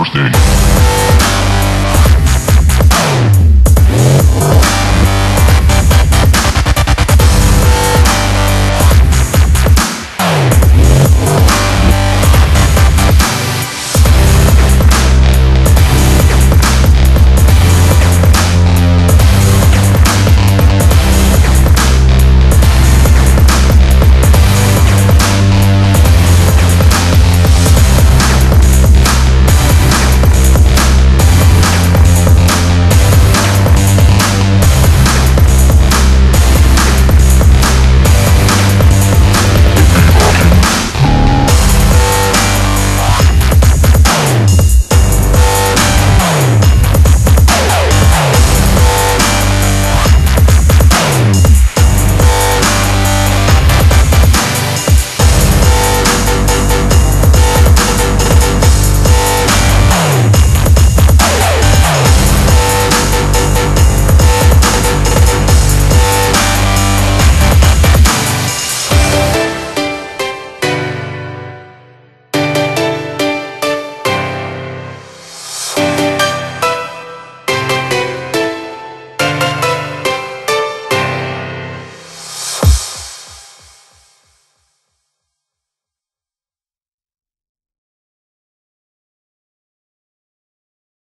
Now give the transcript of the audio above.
First day.